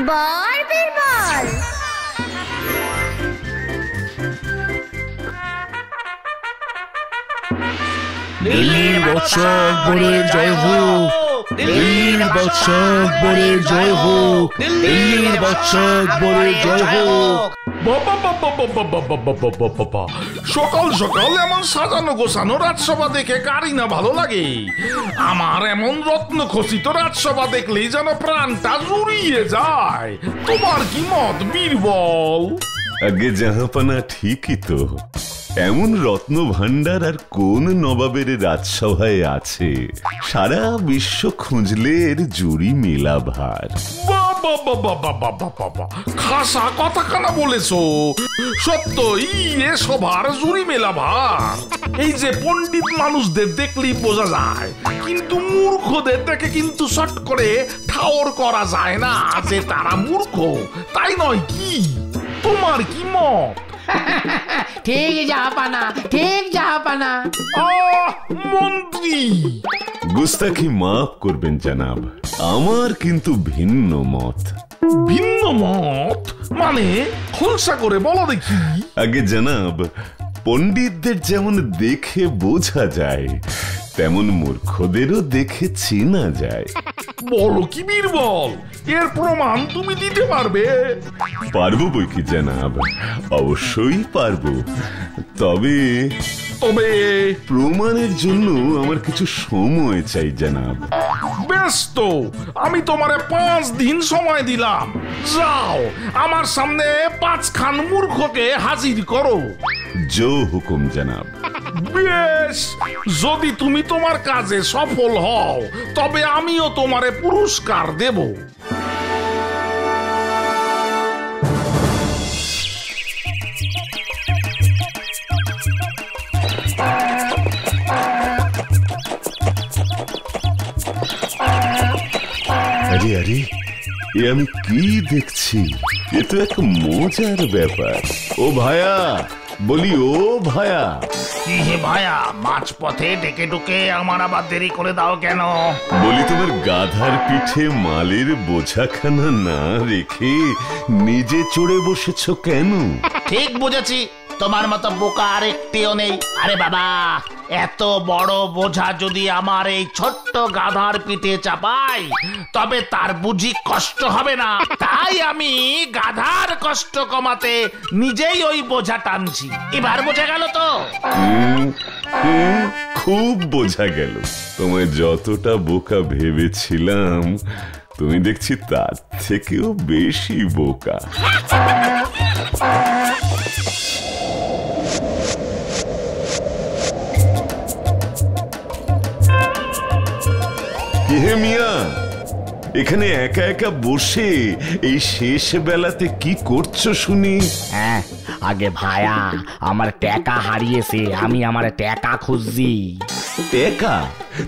বল বীরবল দিল্লির বৎসর বরের জয় হোক দিল্লির বৎসর বরের জয় হোক দিল্লির বৎসর বরের জয় হোক বাবা বাবা বাবা বাবা বাবা বাবা বাবা সকাল সকাল এমন সাজানো গোছানো রাজসভা দেখে কারই না ভালো লাগে। আমার এমন রত্ন খচিত রাজসভা দেখলেই যেন প্রাণটা জুড়িয়ে যায়। তোমার কি মত বীরবল? আগে জাহাপানা ঠিকই তো। এমন রত্ন ভান্ডার আর কোন নবাবের রাজসভায় আছে? সারা বিশ্ব খুঁজলে এর জুড়ি মেলা ভার খাসা কথা কানা বলেছ সত্যই এ সবার জুড়ি মেলা ভার এই যে পণ্ডিত মানুষদের দেখলেই বোঝা যায়, কিন্তু মূর্খদের দেখে কিন্তু শট করে ঠাওর করা যায় না যে তারা মূর্খ। তাই নয় কি? তোমার কি মত? ঠিক জাহাপানা ঠিক জাহাপানা। আহ মন্ত্রী। গুস্তাখি মাফ করবেন জানাব। আমার কিন্তু ভিন্ন মত। ভিন্ন মত? মানে খোলসা করে বলো দেখি। আগে জানাব পণ্ডিতদের যেমন দেখে বোঝা যায় তেমন মূর্খদেরও দেখে চেনা যায়। বলো কি বীরবল এর প্রমাণ তুমি দিতে পারবে। পারব বই কি জানাব? অবশ্যই পারব। তবে তবে প্রমাণের জন্য আমার কিছু সময় চাই জানাব। বেশ তো আমি তোমারে পাঁচ দিন সময় দিলাম। যাও আমার সামনে পাঁচখান মূর্খকে হাজির করো। জো হুকুম জানাব। বেশ। যদি তুমি তোমার কাজে সফল হও, তবে আমিও তোমারে পুরস্কার দেব। আরে আরে, এ আমি কি দেখছি? এ তো এক মজার ব্যাপার। ও ভায়া বলি ও ভায়া। কি হে ভায়া মাঝপথে ডেকে ডুকে আমার আবার দেরি করে দাও কেন? বলি তোমার গাধার পিঠে মালের বোঝাখানা না রেখে নিজে চড়ে বসেছ কেন? ঠিক বুঝেছি তোমার মতো বোকা আর একটিও নেই। আরে বাবা এত বড় বোঝা যদি আমার এই ছোট্ট গাধার পিঠে চাপাই, তবে তার বুঝি কষ্ট হবে না। তাই আমি গাধার কষ্ট কমাতে নিজেই ওই বোঝা টানছি। এবার বোঝা গেল তো? খুব বোঝা গেল। তোমায় যতটা বোকা ভেবেছিলাম, তুমি দেখছি তার থেকেও বেশি বোকা। হে মিয়া এখানে একা একা বসে এই শেষ বেলাতে কি করছ শুনি? হ্যাঁ আগে ভায়া আমার টাকা হারিয়েছে আমি আমার টাকা খুঁজছি। টাকা?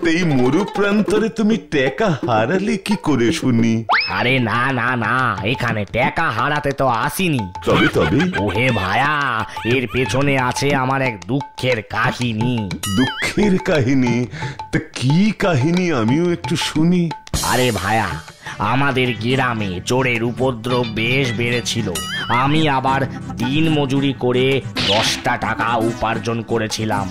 তো এই মরু প্রান্তরে তুমি টাকা হারালে কি করে শুনি? আরে না না না এখানে টাকা হারাতে তো আসিনি। তবে তবে। ওহে ভায়া এর পেছনে আছে আমার এক দুঃখের কাহিনী। দুঃখের কাহিনী? তা কি কাহিনী আমিও একটু শুনি। আরে ভায়া আমাদের গ্রামে চোরের উপদ্রব বেশ বেড়েছিল। আমি আবার দিন মজুরি করে দশটা টাকা উপার্জন করেছিলাম।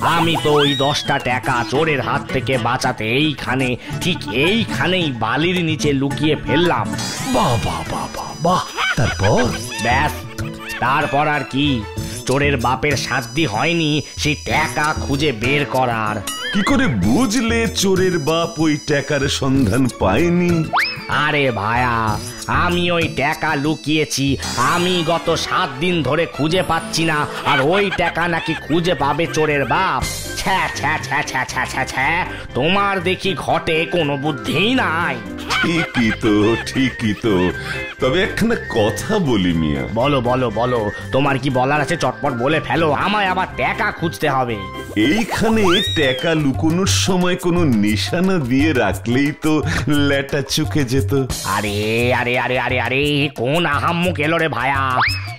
আমি তো ওই দশটা টাকা চোরের হাত থেকে বাঁচাতে এইখানে ঠিক এইখানেই বালির নিচে লুকিয়ে ফেললাম। বাহ বাহ বাহ বাহ বাহ তারপর? ব্যাস তারপর আর কি? চোরের বাপের শাস্তি হয়নি সেই টাকা খুঁজে বের করার। কি করে বুঝলে চোরের বাপ ওই টাকার সন্ধান পায়নি? আরে ভায়া, আমি ওই টাকা লুকিয়েছি। আমি গত সাত দিন ধরে খুঁজে পাচ্ছি না, আর ওই টাকা নাকি খুঁজে পাবে চোরের বাপ। ছ্যা ছ্যা ছ্যা ছ্যা ছ্যা ছ্যা ছ্যা তোমার দেখি ঘটে কোনো বুদ্ধিই নাই। ঠিকই তো ঠিকই তো। তবে একখানা কথা বলি মিয়া। বলো বলো বলো তোমার কি বলার আছে চটপট বলে ফেলো আমায় আবার টাকা খুঁজতে হবে। এইখানে টাকা লুকোনোর সময় কোনো নিশানা দিয়ে রাখলেই তো লেটা চুকে যেত। আরে আরে আরে আরে আরে কোন আহাম্মুক এলো রে ভায়া?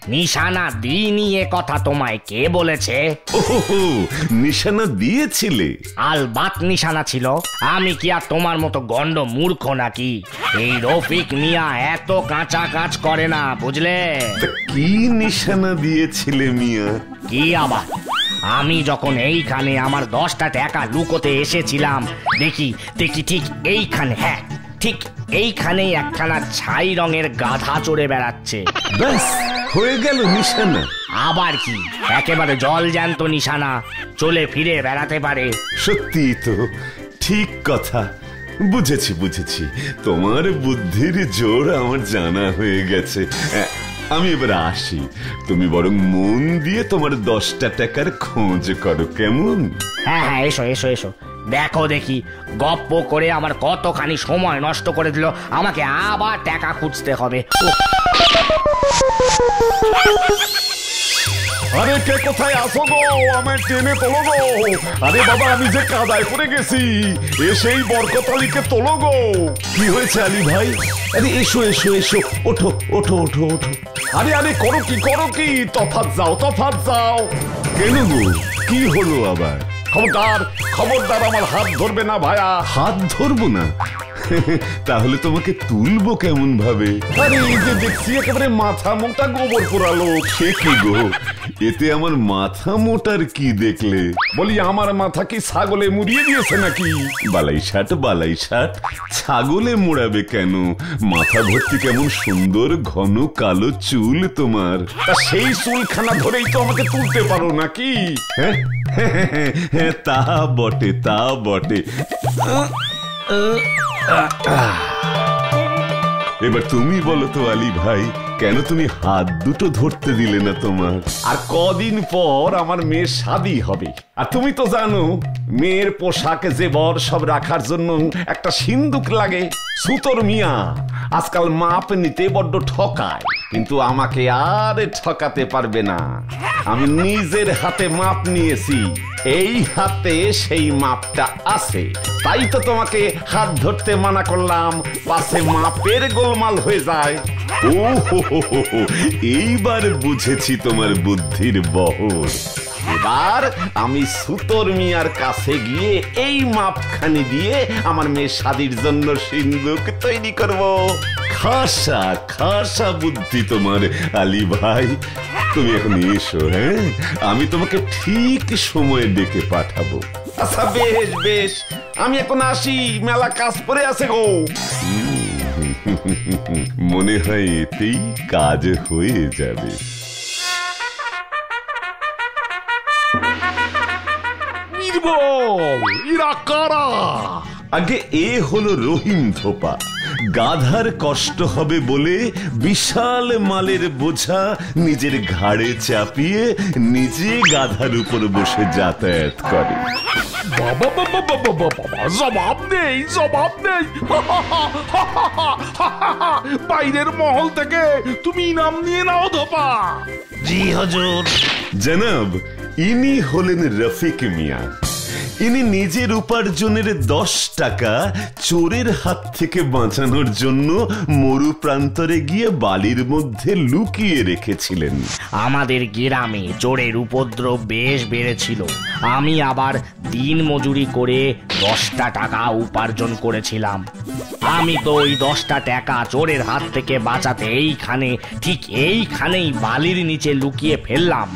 নিশানা দিইনি এ কথা তোমায় কে বলেছে? ওহো নিশানা দিয়েছিলে? আলবাত নিশানা ছিল। আমি কি আর তোমার মতো গন্ড মূর্খ নাকি? এই রফিক মিয়া এত কাঁচা কাজ করে না বুঝলে? কি নিশানা দিয়েছিলে মিয়া? কি আবার? আমি যখন এইখানে আমার দশটা টাকা লুকোতে এসেছিলাম দেখি দেখি ঠিক এইখানে হ্যাঁ ঠিক এইখানেই একখানা ছাই রঙের গাধা চড়ে বেড়াচ্ছে। ব্যাস হয়ে গেল নিশানা। আবার কি? একেবারে জল জ্যান্ত নিশানা। চলে ফিরে বেড়াতে পারে। সত্যি তো ঠিক কথা। বুঝেছি বুঝেছি। তোমার বুদ্ধির জোর আমার জানা হয়ে গেছে। আমি এবার আসি। তুমি বরং মন দিয়ে তোমার দশটা টাকার খোঁজ করো কেমন? হ্যাঁ হ্যাঁ এসো এসো এসো। দেখো দেখি, গপ্প করে আমার কতখানি সময় নষ্ট করে দিল। আমাকে আবার টাকা খুঁজতে হবে। আরে কে কোথায় আসো গো? আমার টেনে তোলো গো। আরে বাবা, আমি যে কাদায় পড়ে গেছি এসেই বরকতালিকে তোলো গো। কি হয়েছে আলী ভাই? আরে এসো এসো এসো। ওঠো ওঠো ওঠো ওঠো। আরে আরে, করো কি করো কি? তফাৎ যাও তফাৎ যাও। কেন গো? কি হলো আবার? খবরদার খবরদার আমার হাত ধরবে না ভায়া। হাত ধরবো না? তাহলে তোমাকে তুলবো কেমন ভাবে আরে এই যে দেখছি একেবারে মাথা মোটা গোবর পোড়ালো। সে কি গো? এতে আমার মাথা মোটার কি দেখলে? বলি আমার মাথা কি ছাগলে মুড়িয়ে দিয়েছে নাকি? বালাই শার্ট বালাই শার্ট ছাগলে মোড়াবে কেন? মাথা ভর্তি কেমন সুন্দর ঘন কালো চুল তোমার। তা সেই চুলখানা ধরেই তো আমাকে তুলতে পারো নাকি? হ্যাঁ হ্যাঁ হ্যাঁ, তা বটে তা বটে। এবার তুমি বলো তো, আলী ভাই, কেন তুমি হাত দুটো ধরতে দিলে না তোমার? আর কদিন পর আমার মেয়ের শাদি হবে। আর তুমি তো জানো, মেয়ের পোশাক যে বর সব রাখার জন্য একটা সিন্দুক লাগে, সুতোর মিয়া। আজকাল মাপ নিতে বড্ড ঠকায়। কিন্তু আমাকে আর ঠকাতে পারবে না। আমি নিজের হাতে মাপ নিয়েছি। এই হাতে সেই মাপটা আছে। তাই তো তোমাকে হাত ধরতে মানা করলাম। পাশে মাপের গোলমাল হয়ে যায়। ও হো এইবার বুঝেছি তোমার বুদ্ধির বহর। এবার আমি সুতোর মিয়ার কাছে গিয়ে এই মাপখানি দিয়ে আমার মেয়ে শাদির জন্য সিন্দুক তৈরি করব খাসা খাসা বুদ্ধি তোমার আলী ভাই তুমি এখন এসো হ্যাঁ আমি তোমাকে ঠিক সময়ে ডেকে পাঠাবো আচ্ছা বেশ বেশ আমি এখন আসি মেলা কাজ পড়ে আছে গো মনে হয় এতেই কাজ হয়ে যাবে কারা আগে এ হলো রহিম ধোপা গাধার কষ্ট হবে বলে বিশাল মালের বোঝা নিজের ঘাড়ে চাপিয়ে নিজে গাধার উপর বসে যাতায়াত করে। বাবা বাবা বাবা বাবা জবাব নেই জবাব নেই। বাইরের মহল থেকে তুমি ইনাম নিয়ে নাও ধোপা জি হজুর। জনাব ইনি হলেন রফিক মিয়া। ইনি নিজের উপার্জনের দশ টাকা চোরের হাত থেকে বাঁচানোর জন্য মরু প্রান্তরে গিয়ে বালির মধ্যে লুকিয়ে রেখেছিলেন। আমাদের গ্রামে চোরের উপদ্রব বেশ বেড়েছিল। আমি আবার দিন মজুরি করে দশটা টাকা উপার্জন করেছিলাম। আমি তো ওই দশটা টাকা চোরের হাত থেকে বাঁচাতে এইখানে, ঠিক এইখানেই বালির নিচে লুকিয়ে ফেললাম।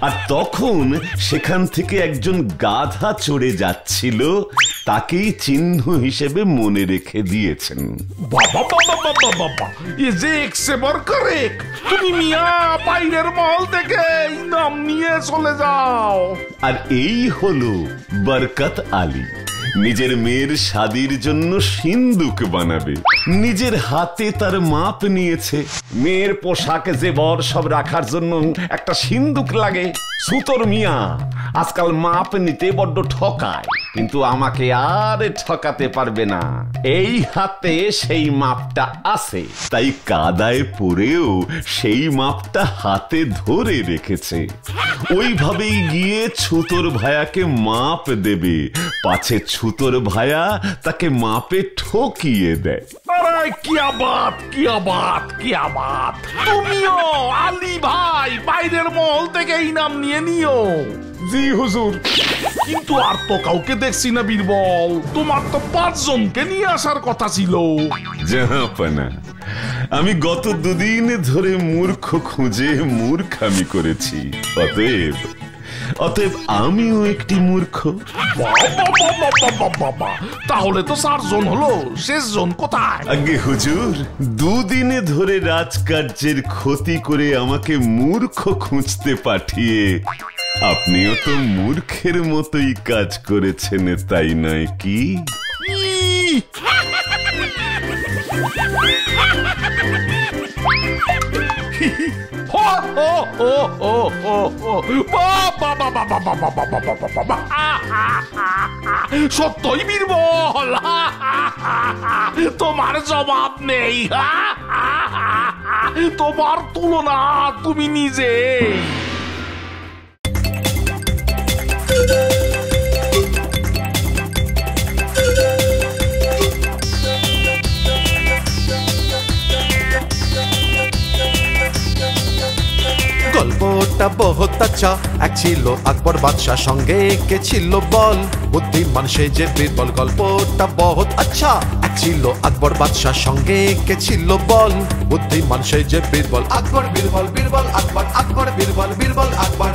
আর তখন সেখান থেকে একজন গাধা চড়ে যাচ্ছিল তাকেই চিহ্ন হিসেবে মনে রেখে দিয়েছেন। বাবা বাবা বাবা বাবা এ যে এক্সেবর কারেক তুমি মিয়া বাইরের মহল থেকে নাম নিয়ে চলে যাও। আর এই হলো বরকত আলী। নিজের মেয়ের শাদির জন্য সিন্দুক বানাবে। নিজের হাতে তার মাপ নিয়েছে। মেয়ের পোশাক যে বর সব রাখার জন্য একটা সিন্দুক লাগে। সুতর মিয়া। আজকাল মাপ নিতে বড্ড ঠকায়। কিন্তু আমাকে আর ঠকাতে পারবে না। এই হাতে সেই মাপটা আছে। তাই কাদায় পড়েও সেই মাপটা হাতে ধরে রেখেছে। ওইভাবেই গিয়ে ছুতোর ভায়াকে মাপ দেবে। পাছে ছুতোর ভায়া তাকে মাপে ঠকিয়ে দেয়। কি আবাদ কি আবাদ কি আবাদ। তুমিও, আলী ভাই, বাইরের মহল থেকে ইনাম নিয়ে নিও। জি হুজুর। কিন্তু আর তো কাউকে দেখছি না বীরবল। তোমার তো পাঁচজনকে নিয়ে আসার কথা ছিল। জাহাপানা আমি গত দুদিন ধরে মূর্খ খুঁজে মূর্খামি করেছি। অতএব অতএব আমিও একটি মূর্খ। তাহলে তো চারজন হলো শেষ জন কোথায়? আগে হুজুর দুদিনে ধরে রাজকার্যের ক্ষতি করে আমাকে মূর্খ খুঁজতে পাঠিয়ে আপনিও তো মূর্খের মতোই কাজ করেছেন তাই নয় কি। সত্যই বীরবল। তোমার জবাব নেই। তোমার তুলনা তুমি নিজে গল্পটা বহুত আচ্ছা। এক ছিল আকবর বাদশাহ সঙ্গে, কে ছিল বল? বুদ্ধিমান সে যে বীরবল, গল্পটা বহুত আচ্ছা। এক ছিল আকবর বাদশাহ সঙ্গে, কে ছিল বল? বুদ্ধিমান সে যে বীরবল, আকবর বীরবল বীরবল আকবর আকবর বীরবল বীরবল আকবর।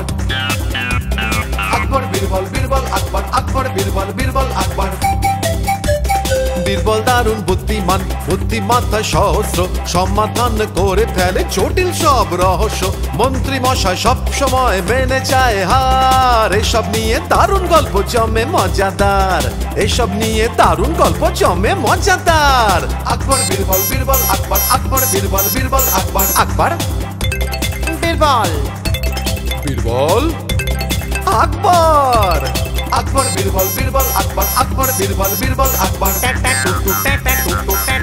বীরবল বীরবল আকবর আকবর বীরবল বীরবল আকবর। বীরবল দারুণ বুদ্ধিমান বুদ্ধিমাত্রা সহস্র সমাধান করে ফেলে জটিল সব রহস্য। মন্ত্রী মশাই সব সময় মেনে যায় হার। এসব নিয়ে দারুণ গল্প জমে মজাদার। এসব নিয়ে দারুণ গল্প জমে মজাদার। আকবর বীরবল বীরবল আকবর আকবর বীরবল বীরবল আকবর আকবর। বীরবল। বীরবল? আকবর। আকবর বীরবল বীরবল আকবর আকবর বীরবল বীরবল আকবর। ট্যাট ট্যাট টুক ট্যাট ট্যাট টুক ট্যাট